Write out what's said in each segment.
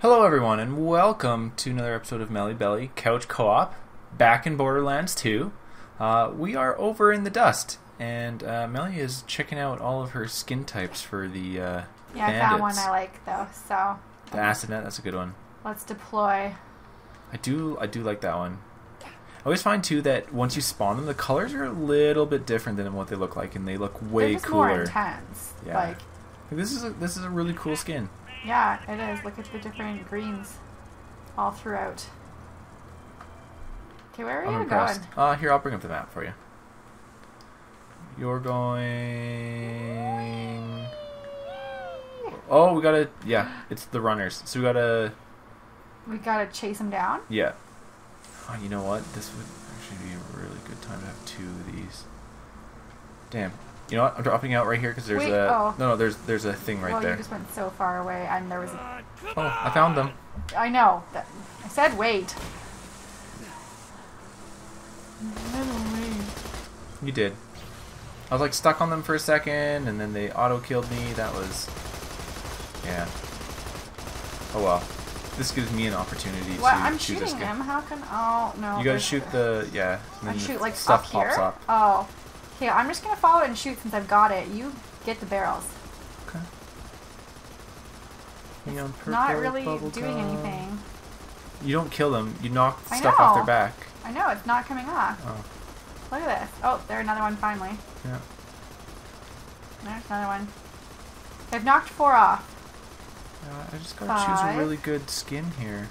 Hello, everyone, and welcome to another episode of Melly Belly Couch Co-op. Back in Borderlands 2, uh, we are over in the dust, and uh, Melly is checking out all of her skin types for the uh, Yeah, I found one I like though. So the acid net. That's a good one. let's deploy. I do, I do like that one. I always find too that once you spawn them, the colors are a little bit different than what they look like, and they look way They're just cooler. more intense. Yeah. Like, This is a, this is a really cool skin. Yeah, it is. Look at the different greens all throughout. Okay, where are I'm you impressed. going? Uh, here, I'll bring up the map for you. You're going. Oh, we gotta. Yeah, it's the runners. So we gotta. We gotta chase them down. Yeah. Oh, you know what? This would actually be a really good time to have two of these. Damn. You know what? I'm dropping out right here because there's Wait, a. oh. No, no, there's there's a thing right well, there. you just went so far away, and there was. A, Oh, I found them. I know. That, I said wait. You did. I was like stuck on them for a second, and then they auto killed me. That was, yeah. Oh well. This gives me an opportunity What? to I'm choose shooting skin. him. How can? Oh no. You gotta shoot the yeah. I shoot like stuff up pops up. Oh. Okay, I'm just gonna follow it and shoot since I've got it. You get the barrels. Okay. Neon Not purple, really doing gum. anything. You don't kill them. You knock I stuff off their back. I know it's not coming off. Oh Look at this. Oh, there's another one finally. yeah. There's another one. I've knocked four off. Uh, I just gotta choose a really good skin here.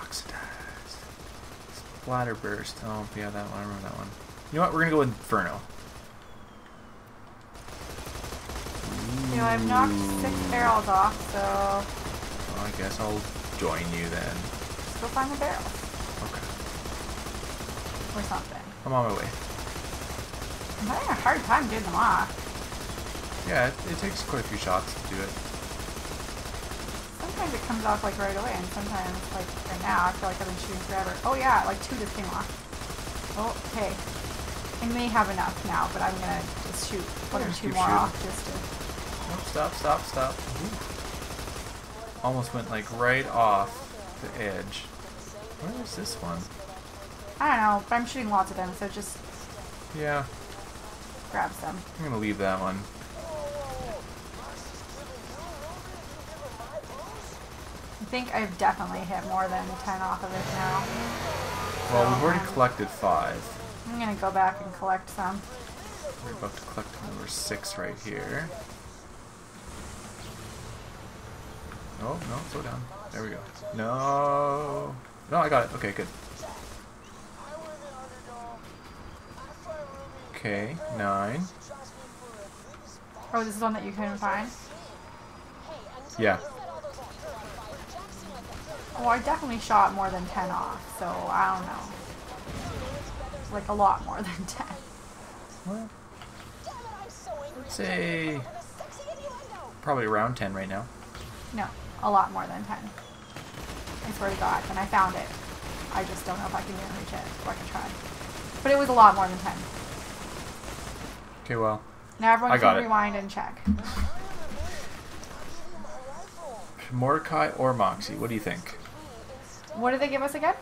Oxidized. Splatter burst. Oh yeah, that one. I remember that one. You know what? We're gonna go with Inferno. You know, I've knocked six barrels off, so Well, I guess I'll join you then. let's go find the barrels Okay. or something. I'm on my way. I'm having a hard time getting them off. Yeah, it, it takes quite a few shots to do it. Sometimes it comes off like right away, and sometimes like right now I feel like I've been shooting forever. Oh yeah, like two just came off. Oh, okay. I may have enough now, but I'm gonna just shoot one or two more shooting. off just to. Nope, stop, stop, stop. Ooh. Almost went like right off the edge. Where is this one? I don't know, but I'm shooting lots of them, so just Yeah, grab some. I'm gonna leave that one. I think I've definitely hit more than 10 off of it now. Well, we've already Um, collected five. I'm gonna go back and collect some. We're about to collect number six right here. Oh, no, slow down. There we go. No. No, I got it. Okay, good. Okay, nine. Oh, this is one that you couldn't find? Yeah. Oh, I definitely shot more than 10 off, so I don't know. Like a lot more than 10. Well, let's say probably around 10 right now. No, a lot more than 10. I swear to God, and I found it. I just don't know if I can even reach it, or I can try. But it was a lot more than 10. Okay, well, Now everyone I got can it. rewind and check. Mordecai or Moxxi, what do you think? What did they give us again?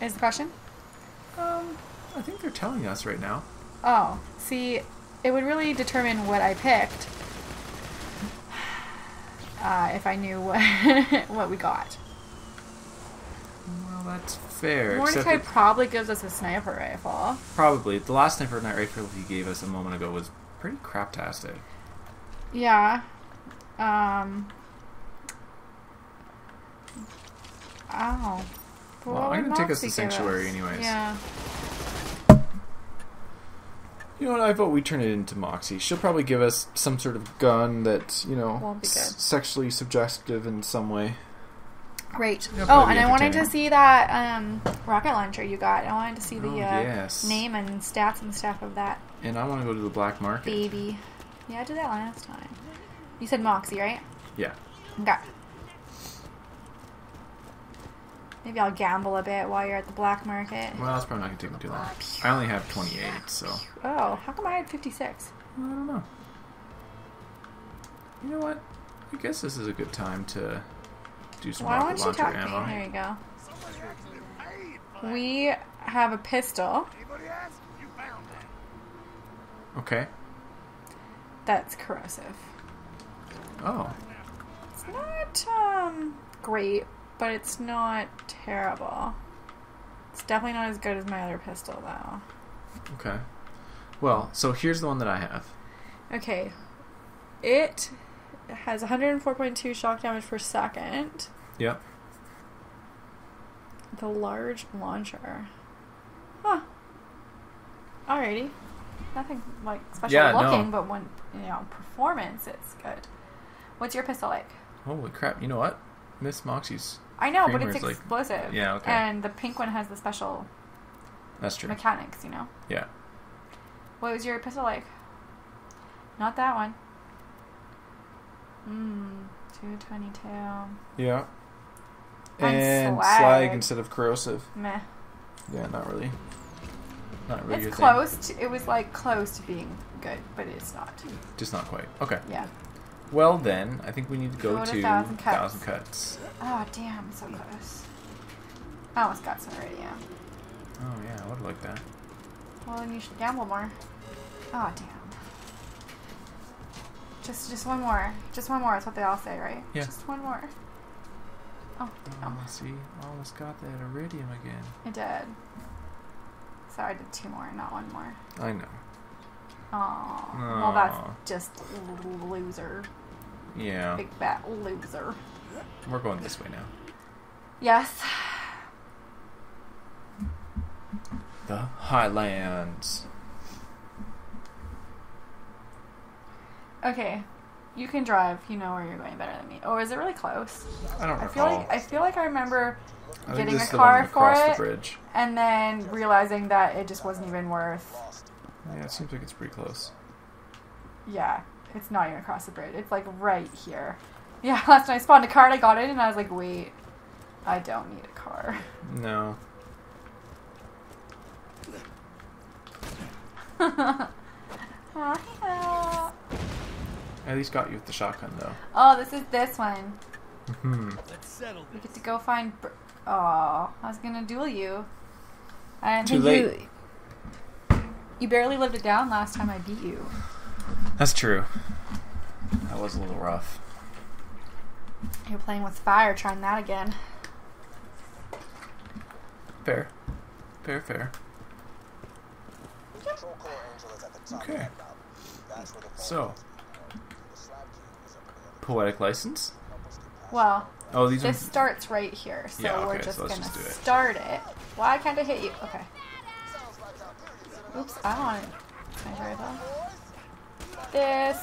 Is the question? Um, I think they're telling us right now. Oh, see, it would really determine what I picked uh, if I knew what, what we got. Well, that's fair. Mordecai probably gives us a sniper rifle. probably. The last sniper night rifle he gave us a moment ago was pretty craptastic. Yeah. Um. Oh. But Well, I'm gonna take us to Sanctuary us? anyways. Yeah. You know what? I vote we turn it into Moxxi. She'll probably give us some sort of gun that's, you know s- sexually suggestive in some way. Great. It'll Oh, and I wanted to see that um, rocket launcher you got. I wanted to see the Oh, uh, name and stats and stuff of that And I want to go to the black market. baby. Yeah, I did that last time. You said Moxxi, right? Yeah. Okay. Maybe I'll gamble a bit while you're at the black market. Well, that's probably not gonna take me too long. I only have 28, so Oh, how come I had 56? I don't know. You know what? I guess this is a good time to do some Why rocket don't you launcher talk to ammo. me? There you go. We have a pistol Okay. that's corrosive. Oh. It's not um great, but it's not terrible. It's definitely not as good as my other pistol though. Okay. Well, so here's the one that I have. Okay. It has 104.2 shock damage per second. Yep. The large launcher. Huh. Alrighty. Nothing like special Yeah, no. looking, but when you know performance, it's good. What's your pistol like? Holy crap! You know what? Miss Moxxi's. I know, but it's like- explosive. Yeah, okay. And the pink one has the special That's true. mechanics, you know. Yeah. What was your pistol like? Not that one. Mmm, 222. Yeah. And And slag. slag instead of corrosive. Meh. Yeah, not really. Not really It's close. To, it was like close to being good, but it's not. Just not quite. Okay. Yeah. Well then, I think we need to go, Go to to Thousand Cuts. Thousand Cuts. Oh, damn, so close. I almost got some already, yeah. Oh yeah, I would like that. Well, then you should gamble more. Oh, damn. Just, just one more. Just one more. That's what they all say, right? Yeah. Just one more. Oh, oh damn. Oh, see, almost got that iridium again. I did. So I did two more, not one more. I know. Oh, well, that's just loser. Yeah, Big fat loser. we're going this way now. Yes. The Highlands. Okay, you can drive. You know where you're going better than me. Oh, is it really close? I don't I recall. feel like I feel like I remember I think getting this a is the car for across it. the bridge. and then realizing that it just wasn't even worth. Yeah, it seems like it's pretty close. Yeah, it's not even across the bridge. It's like right here. Yeah, last night I spawned a car and I got it, and I was like, wait, I don't need a car. No. I At least got you with the shotgun though. oh, this is this one. Hmm. Let's settle We get to go find. Br- oh, I was gonna duel you. I didn't Too think you. You barely lived it down last time I beat you. That's true. That was a little rough. You're playing with fire, trying that again. Fair. Fair, fair. Okay. So, poetic license. Well, Oh, these this are. starts right here, so Yeah, we're just so gonna just do it. start it. Why can't I hit you? Okay. Oops, I want. Sniper rifle. This.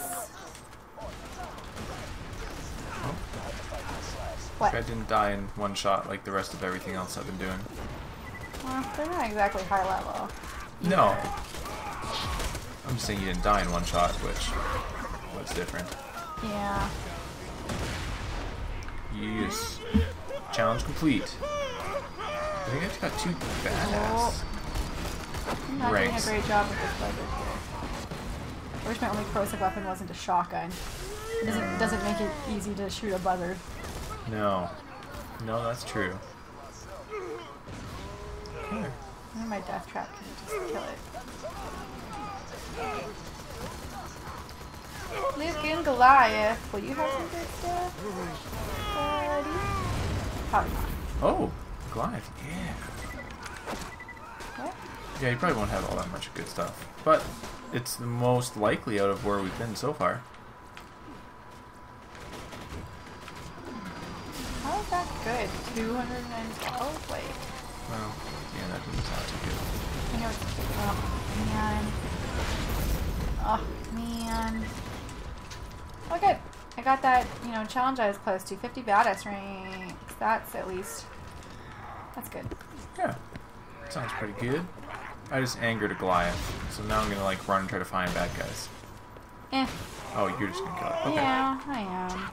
What? I didn't die in one shot like the rest of everything else I've been doing. Well, they're not exactly high level. No. I'm just saying you didn't die in one shot, which was different. Yeah. Yes. Challenge complete. I think I just got two badass. Not doing a great job with this buzzard here. I wish my only corrosive weapon wasn't a shotgun. It doesn't doesn't make it easy to shoot a buzzard. No. No, that's true. Okay. My death trap can just kill it. Luke and Goliath. Will you have some good stuff? buddy? Probably not. Oh, Goliath. Yeah. What? Yeah, you probably won't have all that much good stuff. But it's the most likely out of where we've been so far. How is that good? 212? Wait. Well, yeah, that doesn't sound too good. I know it's. Oh, man. Oh, man. Oh, good. I got that, you know, challenge I was close to. 50 badass ranks. That's at least. That's good. Yeah. Sounds pretty good. I just angered a Goliath, so now I'm gonna like run and try to find bad guys. Eh. Oh, you're just gonna kill it. Okay. Yeah, I am.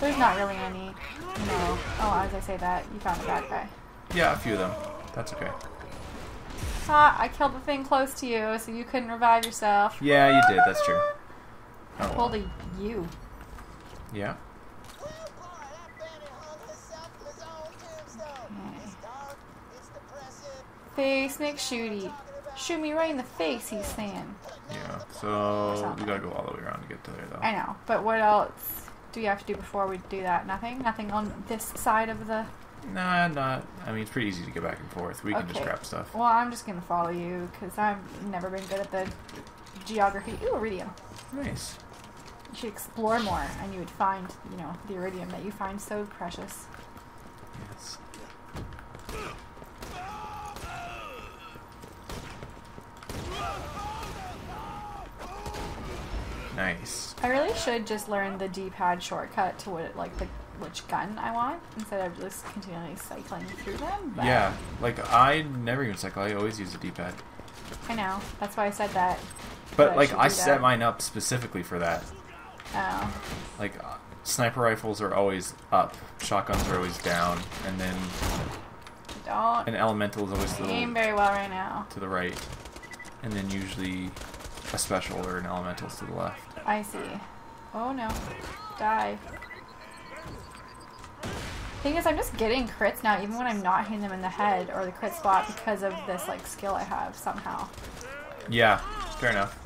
There's not really any. No. Oh, as I say that, you found a bad guy. Yeah, a few of them. That's okay. Ah, I killed the thing close to you, so you couldn't revive yourself. Yeah, you did. That's true. Oh, Pulled well. a you. Yeah. Face McShooty. Shoot me right in the face, he's saying. Yeah. So we gotta go all the way around to get to there, though. I know, but what else do you have to do before we do that? Nothing? Nothing on this side of the. Nah, not. I mean, it's pretty easy to get back and forth. We can just grab stuff. Well, I'm just gonna follow you because I've never been good at the geography. Ooh, iridium. Nice. You should explore more, and you would find, you know, the iridium that you find so precious. Yes. Nice. I really should just learn the D-pad shortcut to what, like, the which gun I want instead of just continually cycling through them. But Yeah, like I never even cycle. I always use the D-pad. I know. That's why I said that. But I like should I set that. mine up specifically for that. Oh, Like uh, sniper rifles are always up, shotguns are always down, and then don't an elemental is always to aim very well right now. to the right, and then usually a special or an elemental to the left. I see. Oh no. Dive. Thing is, I'm just getting crits now, even when I'm not hitting them in the head or the crit spot because of this like skill I have somehow. Yeah, fair enough.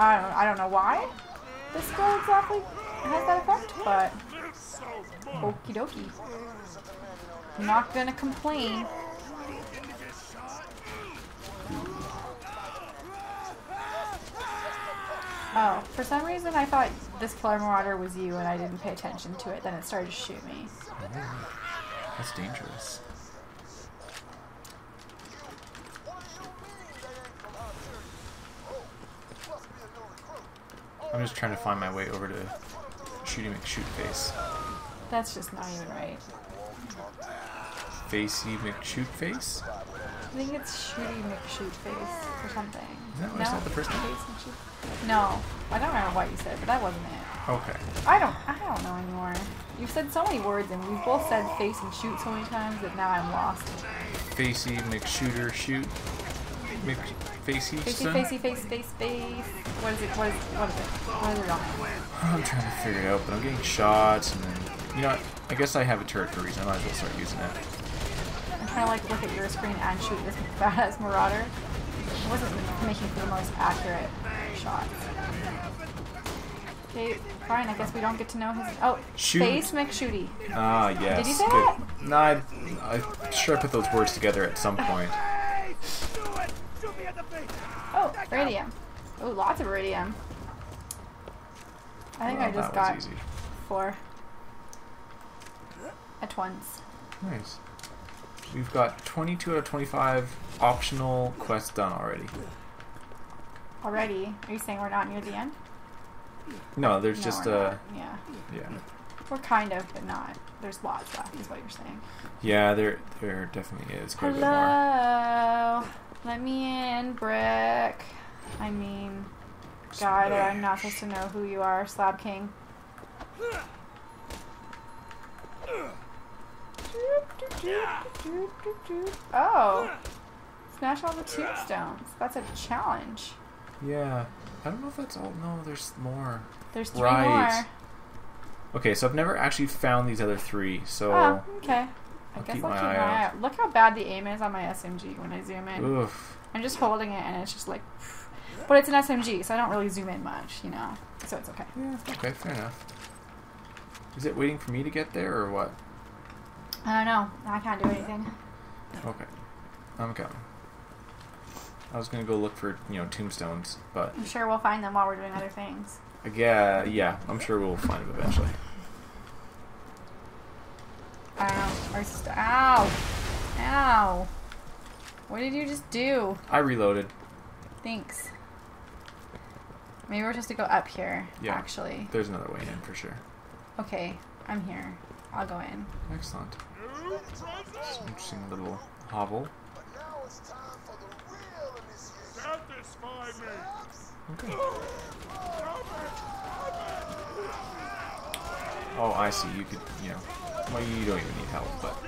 I don't, I don't know why this skill exactly has that effect, but okie dokie. Not gonna complain. Oh, for some reason I thought this Killer Marauder was you and I didn't pay attention to it, then it started to shoot me. Oh, that's dangerous. I'm just trying to find my way over to shooting McShoot face. That's just not even right. Facey McShoot face? I think it's Shooty McShoot face or something. Is that what I said the first time? No, I don't remember what you said, but that wasn't it. Okay. I don't. I don't know anymore. You've said so many words, and we've both said face and shoot so many times that now I'm lost. Facey McShooter shoot. McFacey Facey, son? facey, face, face, face. What is it? What is? What is it? What is it on? I'm trying to figure it out, but I'm getting shots and then you know? I guess I have a turret for a reason. I might as well start using it. I'm trying to like look at your screen and shoot this badass marauder. I wasn't making for the most accurate shots. Okay, fine. I guess we don't get to know his. Oh, Shoot. face McShooty. Ah, yes. Did you say that? No, I, I'm sure I put those words together at some point. Oh, iridium. Oh, lots of radium. I think Well, I just got easy. four at once. Nice. We've got 22 out of 25 optional quests done already. Already? Are you saying we're not near the end? No, there's No, just we're uh, not. Yeah. yeah, We're kind of, but not. There's lots left, is what you're saying. yeah. There, there definitely is quite a bit more. Hello. Let me in, Brick. I mean, guy that I'm not supposed to know who you are, Slab King. Oh. Smash all the tombstones. That's a challenge. Yeah, I don't know if that's all. No, there's more. There's three Right. more. Okay, so I've never actually found these other three. So, Oh, okay. I I'll guess keep I'll my keep eye my eye out. out. Look how bad the aim is on my SMG when I zoom in. oof. I'm just holding it and it's just like. But it's an SMG, so I don't really zoom in much, you know? So it's okay. Yeah. Okay, fair enough. Is it waiting for me to get there or what? I don't know. I can't do anything. Okay, I'm coming. I was gonna go look for you know tombstones, but I'm sure we'll find them while we're doing other things. yeah, yeah, I'm sure we'll find them eventually. Don't know. St- Ow! Ow! What did you just do? I reloaded. Thanks. Maybe we're supposed to go up here, Yeah. actually. There's another way in for sure. Okay, I'm here. I'll go in. Excellent. Interesting little hovel. Okay. Oh, I see. You could, you know, well, you don't even need help, but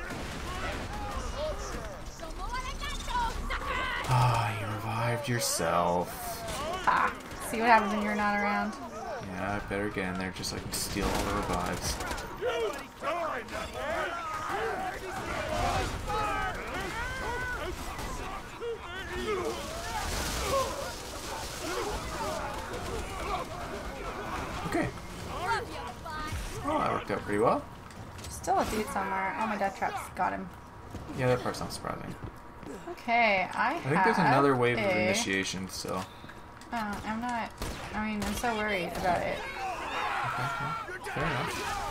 ah, you revived yourself. Ah! See what happens when you're not around. Yeah, I better get in there just so I can steal all the revives. Okay. Oh, that worked out pretty well. Still a dude somewhere. Oh, my death traps got him. Yeah, that part's not surprising. Okay, I. I think there's another wave a... of initiation. So. Oh, I'm not. I mean, I'm so worried about it. Okay, well, fair enough.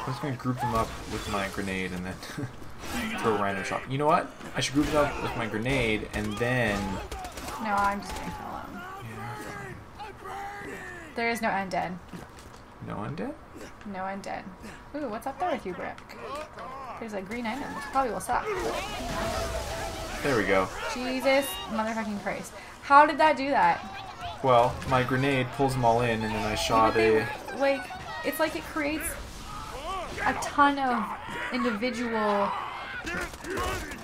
I'm just gonna group them up with my grenade and then. throw a random shot. You know what? I should group it up with my grenade and then. No, I'm just gonna kill him. Yeah, fine. There is no undead. No undead? No undead. Ooh, what's up there with you, Brick? There's a green item, which probably will suck. There we go. Jesus motherfucking Christ. How did that do that? Well, my grenade pulls them all in and then I shot a. Like, it's like it creates a ton of individual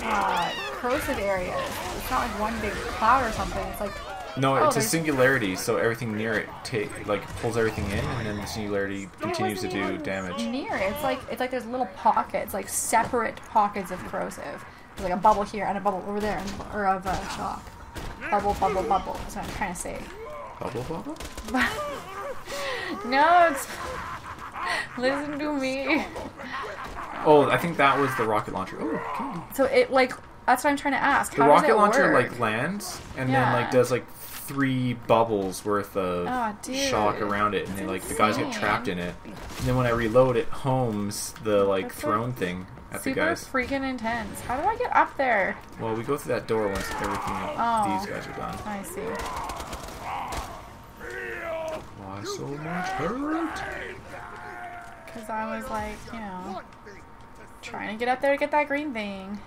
uh, corrosive areas. It's not like one big cloud or something. It's like, No, Oh, it's a there's- singularity, so everything near it take like pulls everything in, and then the singularity continues to do damage. Near it. It's like it's like there's little pockets, like separate pockets of corrosive. There's like a bubble here and a bubble over there, or of uh, shock. Bubble, bubble, bubble. That's what I'm trying to say. Bubble bubble. No, it's, listen to me. Oh, I think that was the rocket launcher. Oh, candy. So it like that's what I'm trying to ask. The How does rocket launcher work? like lands and Yeah. then like does like three bubbles worth of Oh, shock around it, and then like the guys get trapped in it. And then when I reload, it homes the like That's so throne thing at the super guys. freaking intense. How do I get up there? Well, we go through that door once everything Oh. these guys are done. I see. Why so much hurt? Because I was like, you know, trying to get up there to get that green thing.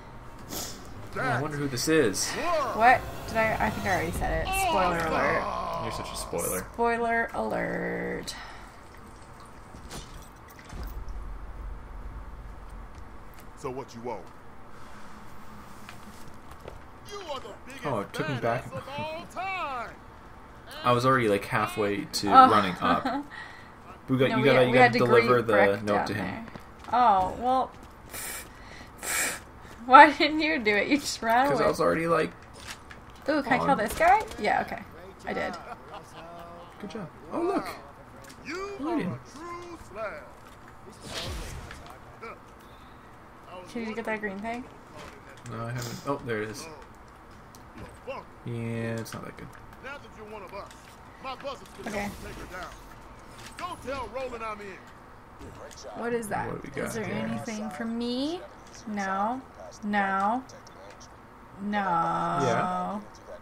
Oh, I wonder who this is. What did I? I think I already said it. Spoiler oh, alert. You're such a spoiler. Spoiler alert. So what you owe? You are the biggest Oh, it took me back. badass of all time. I was already like halfway to Oh. running up. We got No, you gotta had- you gotta deliver the note to him. there. Oh well. Why didn't you do it? You just ran away. Because. I was already like, Ooh, can I kill this guy? Yeah, okay. I did. good job. Oh look, You You are didn't. a true slab. Can you get that green thing? no, I haven't. Oh, there it is. Yeah, it's not that good. Now that you're one of us, my buzzer's gonna Okay. take her down. Don't tell Roland I'm in. What is that? What do we Is there here? anything for me? No. No. No. Yeah,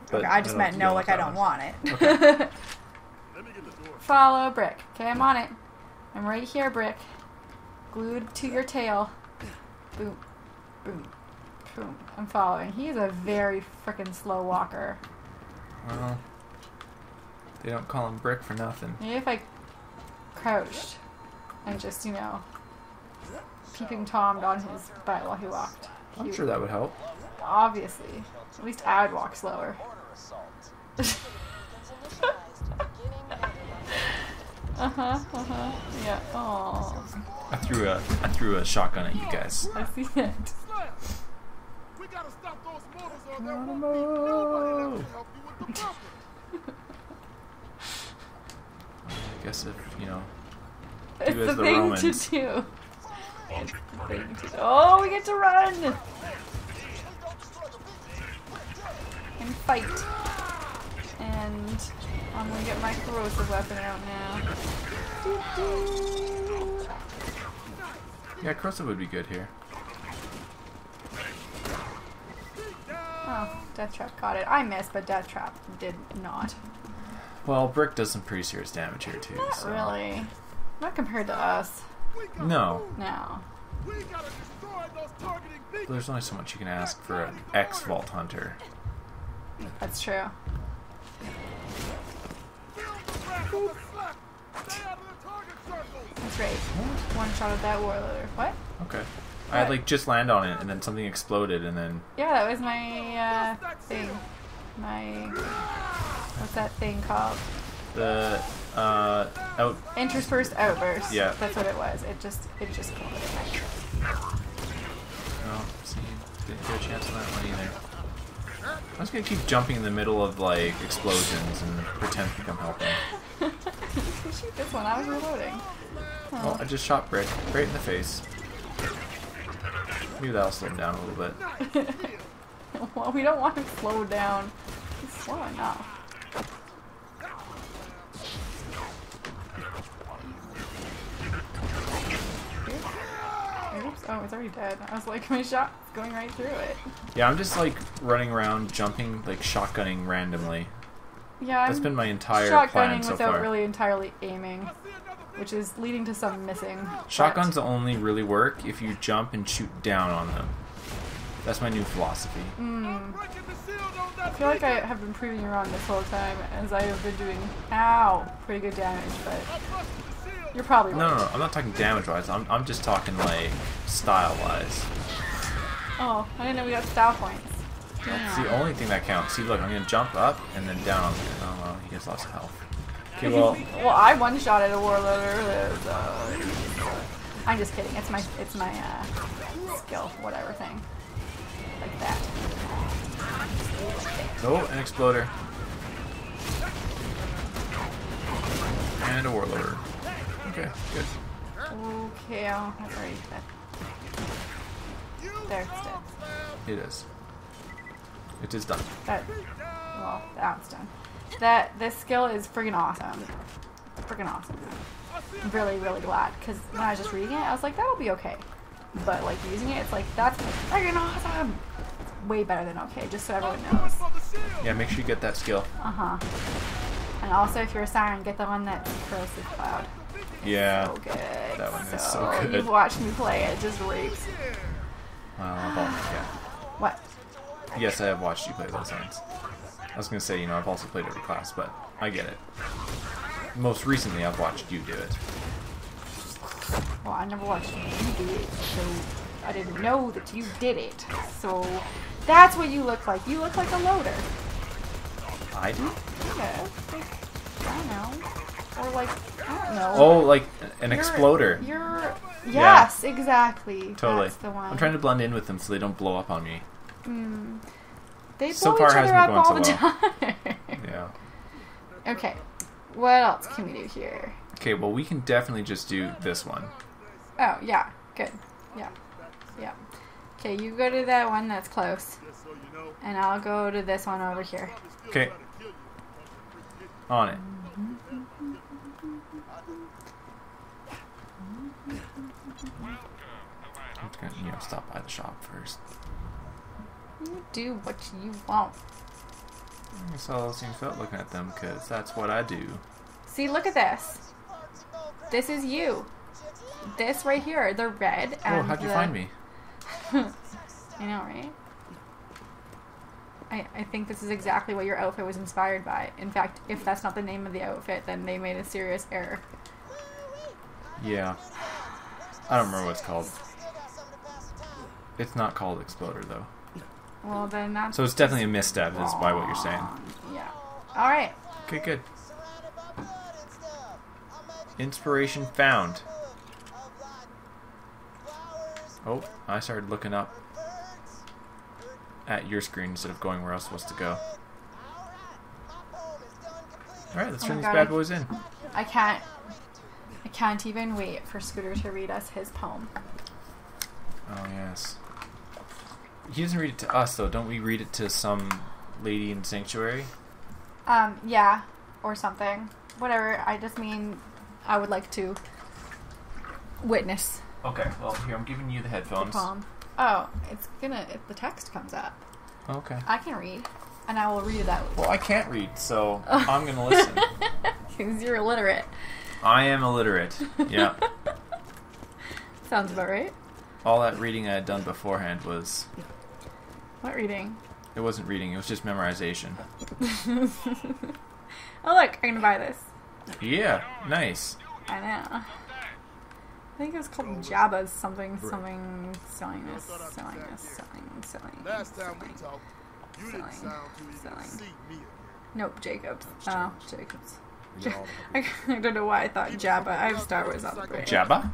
but okay, I just I meant no, like I don't one. want it. Let me get the door. Follow Brick. Okay, I'm on it. I'm right here, Brick. Glued to your tail. Boom. Boom. Boom. I'm following. He's a very freaking slow walker. Well, they don't call him Brick for nothing. Maybe if I crouched and just, you know, peeping Tomed on his butt while he walked. I'm He sure that would help. Obviously. At least I would walk slower. uh huh, uh huh. Yeah. Oh, I threw a I threw a shotgun at you guys. I see it. Slab. We gotta stop those mortars or there won't be nobody left to help you with the. I guess if you know, It's as the, the thing Romans. to do. Oh, we get to run and fight. And I'm gonna get my corrosive weapon out now. Doo-doo. yeah, corrosive would be good here. Oh, Death Trap got it. I missed, but Death Trap did not. Well, Brick does some pretty serious damage here too. Not so. really. Not compared to us. No. No. We gotta destroy those targeting beacons. there's only so much you can ask for an ex Vault Hunter. That's true. Fill the rack with the slap. Stay out of the target circles. That's right. One shot at that warlord. What? Okay. I had like just land on it and then something exploded and then Yeah, that was my uh, thing. My what's that thing called? the uh out Interspersed outburst. Yeah. That's what it was. It just it just killed it. oh see didn't get a chance on that one either. I'm just gonna keep jumping in the middle of like explosions and pretend like I'm helping. Shoot this one. I was reloading. Oh, I just shot Brick right in the face. Maybe that'll slow him down a little bit. well, we don't want to slow down. He's slow enough. Oh, it's already dead. I was like, my shot's going right through it. Yeah, I'm just like running around, jumping, like shotgunning randomly. Yeah, I'm That's been my entire plan shotgunning so without far. really entirely aiming, which is leading to some missing. Shotguns only really work if you jump and shoot down on them. That's my new philosophy. Mm. Breaking the shield on I feel like I have been proving you wrong this whole time, as I have been doing, ow, pretty good damage, but you're probably No, right. no, no. I'm not talking damage wise. I'm, I'm just talking like style wise. Oh, I didn't know we got style points. It's the only thing that counts. See, look, I'm gonna jump up and then down. Oh well, he gets lots of health. Okay, well, well, I one shot at a warlord earlier. So I'm just kidding. It's my it's my uh, skill, whatever thing, like that. oh, an exploder and a warlord. Okay, good. Okay, oh, that's already dead. There, it's dead. It is. It is done. That well, that's done. That this skill is friggin' awesome. Friggin' awesome. I'm really, really glad because when I was just reading it, I was like, that'll be okay. But like using it, it's like that's friggin' awesome. It's way better than okay, just so everyone knows. The. Yeah, make sure you get that skill. Uh huh. And also, if you're a siren, get the one that that's corrosive cloud. Yeah. So good. That one is so good. You've watched me play it, just rapes. Well, I've yeah. What? Yes, I have watched you play those hands. I was gonna say, you know, I've also played every class, but I get it. Most recently, I've watched you do it. Well, I never watched you do it, so I didn't know that you did it. So that's what you look like. You look like a loader. I do? Yeah. Like, I don't know. Or like, I don't know. Oh, like an You're- exploder. You're. Yes, exactly. Totally. That's the one. I'm trying to blend in with them so they don't blow up on me. Mm. They blow So far each other up all going the so time. Yeah. okay. What else can we do here? Okay, well, we can definitely just do this one. Oh, yeah. Good. Yeah. Yeah. Okay, you go to that one that's close, Just so you know, and I'll go to this one over here. Okay. On it. I'm just gonna, you know, stop by the shop first. You do what you want. I saw those things without looking at them, because that's what I do. See, look at this. This is you. This right here, the red Oh, how'd you the- find me? I know, right? I, I think this is exactly what your outfit was inspired by. In fact, if that's not the name of the outfit, then they made a serious error. Yeah. I don't remember what it's called. It's not called Exploder, though. Well, then that's So it's definitely a misstep, is by what you're saying. Yeah. All right. Okay, good. Inspiration found. Oh, I started looking up at your screen instead of going where I was supposed to go. Alright, let's Oh turn my these God, bad boys in. I can't. I can't even wait for Scooter to read us his poem. Oh, yes. He doesn't read it to us, though. Don't we read it to some lady in Sanctuary? Um, yeah, or something. Whatever. I just mean, I would like to witness Okay, well, here, I'm giving you the the headphones. poem. Oh, it's gonna. If the text comes up, Okay. I can read, and I will read it out. Well, I can't read, so I'm gonna listen. Because you're illiterate. I am illiterate. Yeah. Sounds about right. All that reading I had done beforehand was. What reading? It wasn't reading, it was just memorization. Oh look, I'm gonna buy this. Yeah, nice. I know. I think it was called Jabba's something, something, selling this, selling this, selling, selling. last time we selling. talked, you didn't Selling. sound too eager to see me again. Nope, Jacobs. Oh. Jacobs. You know, I, I don't know why I thought Jabba. I have Star Wars on the brain. Jabba?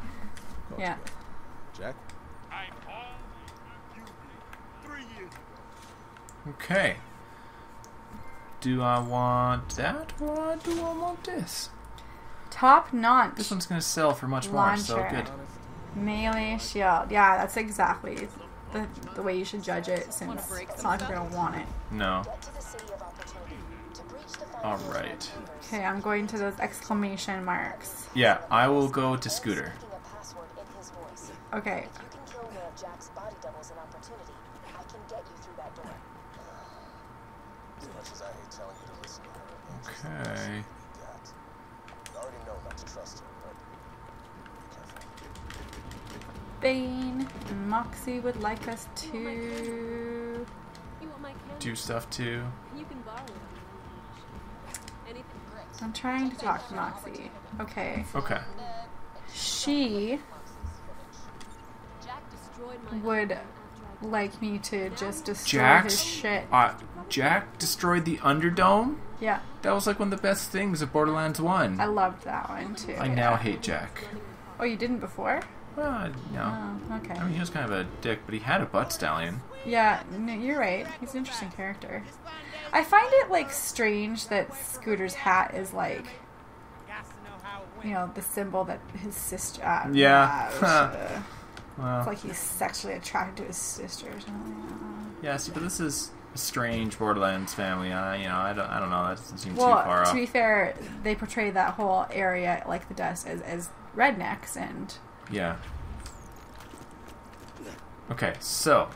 Yeah. Jack? Three years ago. Okay. Do I want that or do I want this? top notch This one's gonna sell for much more, so Launcher. good. melee shield. Yeah, that's exactly the, the way you should judge it since it's not like you're gonna want it. No. Get to the city of opportunity. To breach the All foundations of right. the Okay, I'm going to those exclamation marks. Yeah, I will go to Scooter. Speaking a password in his voice. Okay, If you can kill one of Jack's body doubles in opportunity, I can get you through that door. As much as I hate telling you to listen to her, Angel's the Okay. best you got. You already know not to trust her, but be careful. Bane and Moxxi would like us to. You want my candy? Do stuff too. You can borrow it. Anything. I'm trying to talk to Moxxi. Okay, Okay. she Jack destroyed my would after I like me to just destroy Jack's his shit. Uh, Jack destroyed the Underdome. Yeah, That was like one of the best things of Borderlands One. I loved that one too. I now hate Jack. Oh, you didn't before? Well, no. Oh, okay. I mean, he was kind of a dick, but he had a butt stallion. Yeah, no, you're right. He's an interesting character. I find it like strange that Scooter's hat is like, you know, the symbol that his sister. Uh, Yeah. uh, Well, it's like he's sexually attracted to his sister or something. yeah. See, but this is a strange Borderlands family. I, you know, I don't, I don't know. That doesn't seem too Well, far to off. be fair, they portray that whole area like the dust as, as rednecks, and Yeah. Okay, so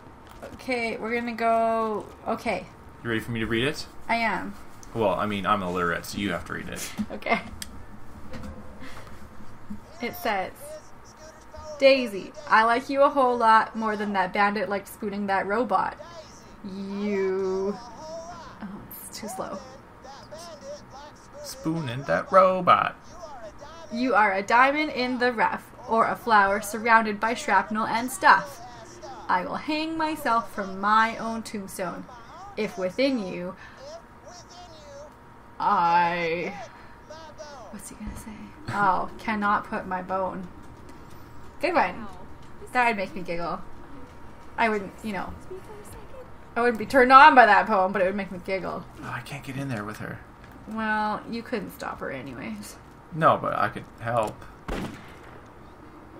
okay, we're gonna go. Okay, you ready for me to read it? I am. Well, I mean, I'm illiterate, so you have to read it. Okay. It says, Daisy, I like you a whole lot more than that bandit liked spooning that robot. You. Oh, it's too slow. Spooning that robot. You are a diamond in the rough, or a flower surrounded by shrapnel and stuff. I will hang myself from my own tombstone, if within you I. What's he gonna say? Oh, cannot put my bone. Good one. That would make me giggle. I wouldn't, you know, me for a second. I wouldn't be turned on by that poem, but it would make me giggle. Oh, I can't get in there with her. Well, you couldn't stop her anyways. No, but I could help.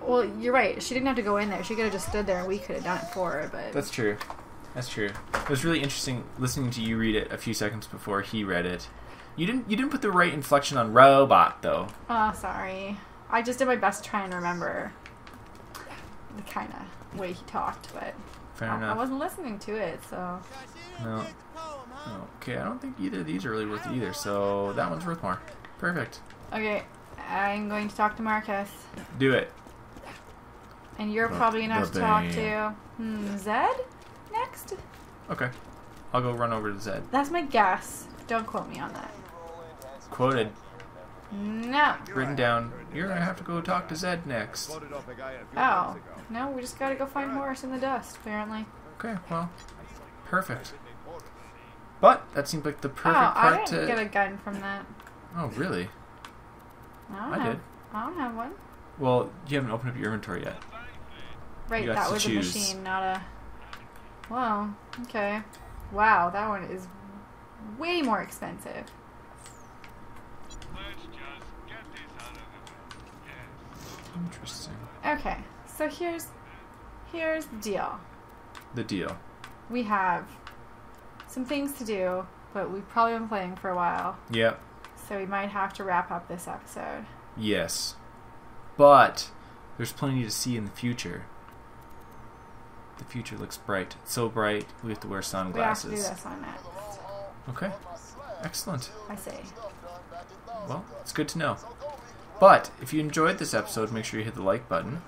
Well, you're right. She didn't have to go in there. She could have just stood there and we could have done it for her, but. That's true. That's true. It was really interesting listening to you read it a few seconds before he read it. You didn't. You didn't put the right inflection on robot though. Oh, sorry. I just did my best to try and remember kind of way he talked, but Fair I, I wasn't listening to it, so. No. Okay, I don't think either of these are really worth it either. So that one's worth more. Perfect. Okay, I'm going to talk to Marcus. Do it. And you're probably going to have to talk to. Hmm, Zed? Next? Okay. I'll go run over to Zed. That's my guess. Don't quote me on that. Quoted. No. Written down. You're gonna have to go talk to Zed next. Loaded up a guy a few Oh. No, we just gotta go find Horace in the dust, apparently. Okay. Well. Perfect. But that seemed like the perfect oh, I didn't to. get a gun from that. Oh, really? I don't I have, did. I don't have one. Well, you haven't opened up your inventory yet. Right, that was choose. a machine, not a. Whoa. Okay. Wow, that one is way more expensive. Let's just get this out of the way. Yes. Interesting. Okay, so here's here's the deal. The deal. We have some things to do, but we've probably been playing for a while, Yep. so we might have to wrap up this episode. Yes. But there's plenty to see in the future. The future looks bright. It's So bright, we have to wear sunglasses. We have to do this on next. Okay. Excellent. I say. Well, it's good to know. But if you enjoyed this episode, make sure you hit the like button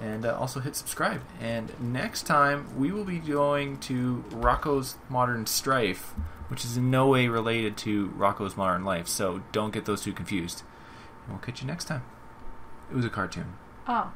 and uh, also hit subscribe. And next time, we will be going to Rocko's Modern Strife, which is in no way related to Rocko's Modern Life. So don't get those two confused. And we'll catch you next time. It was a cartoon. Oh,